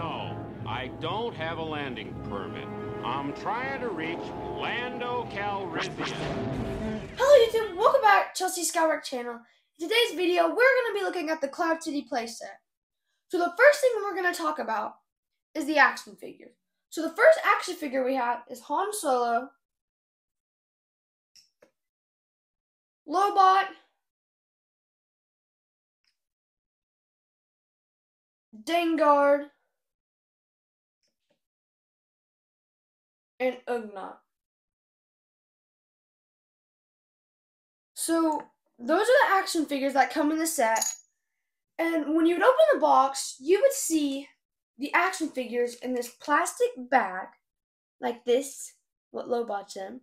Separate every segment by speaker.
Speaker 1: No, I don't have a landing permit. I'm trying to reach Lando Calrissian.
Speaker 2: Hello YouTube, welcome back to Chelsey Skywalker channel. In today's video, we're going to be looking at the Cloud City playset. So the first thing we're going to talk about is the action figures. So the first action figure we have is Han Solo, Lobot, Dengar, and Ugnaught. So those are the action figures that come in the set. And when you would open the box, you would see the action figures in this plastic bag, like this, what Lobot's in.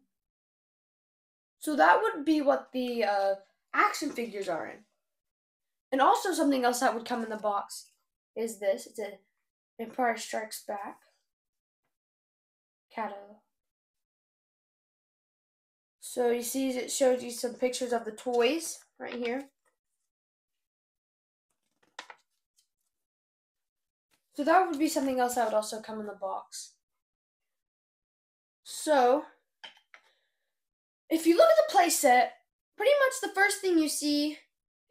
Speaker 2: So that would be what the uh, action figures are in. And also something else that would come in the box is this. It's a Empire Strikes Back catalog. So you see it shows you some pictures of the toys right here. So that would be something else that would also come in the box. So, if you look at the playset, pretty much the first thing you see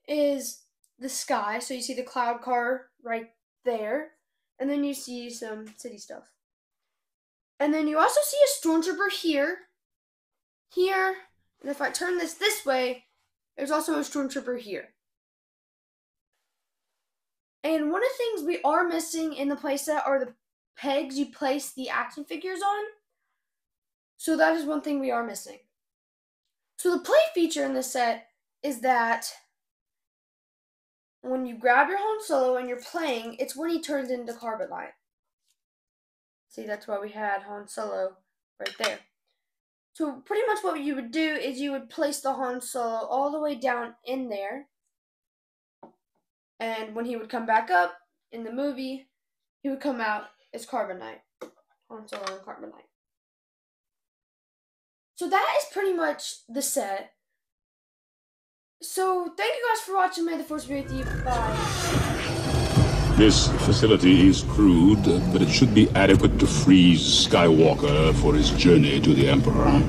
Speaker 2: is the sky. So you see the cloud car right there. And then you see some city stuff. And then you also see a stormtrooper here, here, and if I turn this this way, there's also a stormtrooper here. And one of the things we are missing in the playset are the pegs you place the action figures on. So that is one thing we are missing. So the play feature in this set is that when you grab your Han Solo and you're playing, it's when he turns into Carbonite. See, that's why we had Han Solo right there. So pretty much what you would do is you would place the Han Solo all the way down in there. And when he would come back up in the movie, he would come out as Carbonite. Han Solo and Carbonite. So that is pretty much the set. So thank you guys for watching. May the Force be with you. Bye.
Speaker 3: This facility is crude, but it should be adequate to freeze Skywalker for his journey to the Emperor.